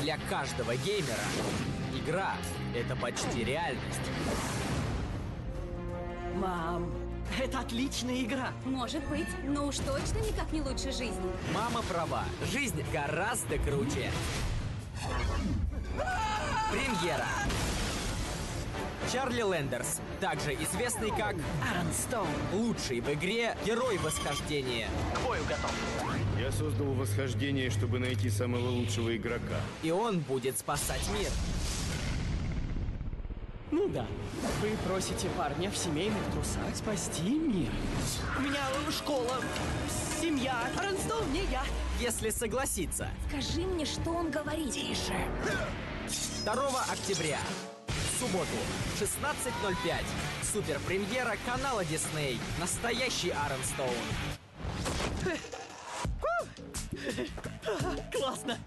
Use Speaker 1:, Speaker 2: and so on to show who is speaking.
Speaker 1: Для каждого геймера игра — это почти реальность.
Speaker 2: Мам, это отличная игра.
Speaker 3: Может быть, но уж точно никак не лучше жизни.
Speaker 1: Мама права, жизнь гораздо круче. Премьера. Чарли Лендерс, также известный как
Speaker 2: Аарон Стоун.
Speaker 1: лучший в игре герой восхождения.
Speaker 4: Я создал восхождение, чтобы найти самого лучшего игрока.
Speaker 1: И он будет спасать мир.
Speaker 2: Ну да. Вы просите парня в семейных трусах спасти мир. У меня школа, семья. Аарон Стоун не я.
Speaker 1: Если согласиться.
Speaker 3: Скажи мне, что он говорит.
Speaker 2: Тише.
Speaker 1: 2 октября. В субботу. 16.05. Супер премьера канала Дисней. Настоящий Аарон Стоун.
Speaker 2: Классно.